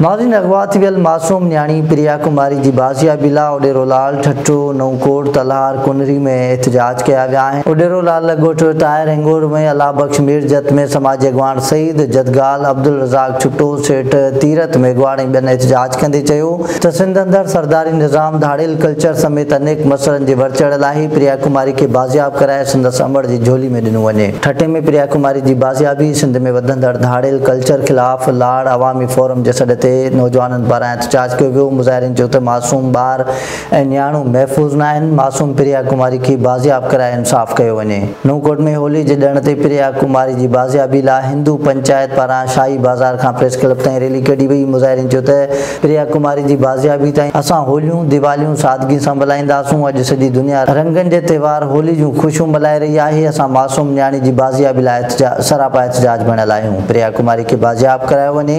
नाज़रीन अगवा थी वियल मासूम न्याणी प्रिया कुमारी जी बाज़िया बिला उडेरोलाल ठट्टो नौकोट तलहार कुनरी में एहतजाज किया विया आहिनि उडेरोलाल ॻोठ टायर हिंगोर में अला बख्श, मीर जत में समाज अॻवान सईद जदगाल, अब्दुल रज़ाक छुट्टो, सेठ तीरथ मेघवाण ऐं ॿियनि एहतजाज कंदे चयो। त सिंध अंदरि सरदारी निज़ाम धाड़ियल कल्चर समेत अनेक मसइलनि जे वर चढ़ियल आहे। प्रिया कुमारी खे बाज़ियाब कराए संदसि अमड़ जी झोली में ॾिनो वञे। ठटे में प्रिया कुमारी जी बाज़ियाबी, सिंध में वधंदड़ धाड़ियल कल्चर ख़िलाफ़ लाड़ अवामी फोरम जे सॾ नौजवाननि पारां एहतजाज कयो वियो, मुज़ाहिरनि चयो मासूम ॿार ऐं नियाणू महफ़ूज़ न मासूम प्रिया कुमारी खे बाज़ियाब कराए इंसाफ़ कयो वञे। नूकोट में होली जे ॾिण ते प्रिया कुमारी जी बाज़ियाबी लाइ हिंदू पंचायत पारां शाही बाज़ार खां प्रेस क्लब ताईं रैली कढी वई। मुज़ाहिरनि चयो प्रिया कुमारी जी बाज़ियाबी ताईं असां होलियूं, दिवालियूं, सादगी सां मल्हाईंदासूं। अॼु सॼी दुनिया रंगनि जे त्योहार, होली जूं ख़ुशियूं मल्हाए रही आहे। असां मासूम नियाणी जी बाज़ियाबी लाइ सरापा एहतजाज बणियल आहियूं। प्रिया कुमारी खे बाज़ियाब करायो वञे।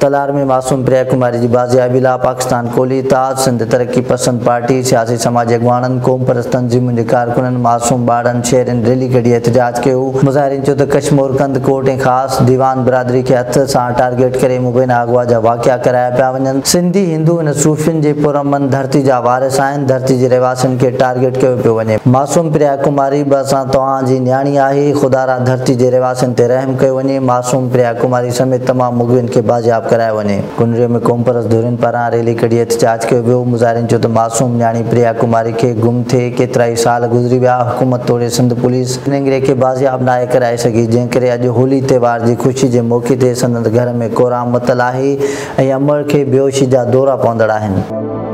तलार में मासूम प्रिया कुमारी जी बाज़ियाबी पाकिस्तान कोली ताज सिंध तरक़ी पसंद पार्टी, सियासी समाज अॻवाननि क़ौम परस्त तंज़ीमुनि जे कारकुननि, मासूम ॿारनि शहरनि रैली कढी एहतजाज कयो मुज़ाहिरनि चयो त कश्मीर कंद कोट ऐं दीवान बिरादरी खे हथ सां टारगेट करे मुबैना अगवा जा वाक़िया कराया पिया वञनि। सिंधी, हिंदू ऐं सूफ़ियुनि जे पुरमन धरती जा वारिस धरती जे रहवासियुनि खे टारगेट कयो पियो वञे। मासूम प्रिया कुमारी बि असां तव्हांजी न्याणी ख़ुदारा धरती जे रहवासियुनि ते रहम कयो वञे। मासूम प्रिया कुमारी समेत तमामु मुगवियुनि खे बाज़ियाब करायो वञे कुनरीअ में कोमपरस धुरियुनि पारां रैली कढी एहतजाज के वियो मुज़ाहिरनि चयो त मासूम न्याणी प्रिया कुमारी खे गुम थिए केतिरा ई साल गुज़री विया हुकूमत तोड़े सिंध पुलिस निंगरे खे बाज़ियाब नाहे कराए सघी जंहिं करे होली त्योहार जी ख़ुशी जे मौक़े ते संदसि घर में कोराम मतल ऐं अमर खे बेहोशी जा दौरा आहिनि